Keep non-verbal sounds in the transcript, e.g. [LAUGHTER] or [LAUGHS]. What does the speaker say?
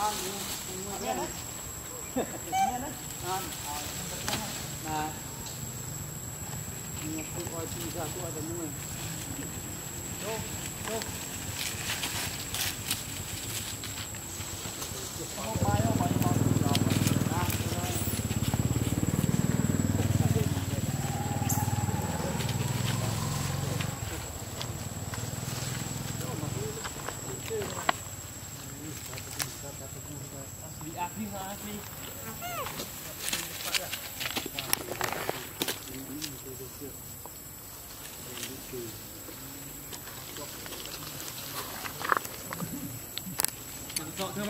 [LAUGHS] 啊，你你没见了？没见？啊，没见。你。走。Asli, asli, asli. Thank you.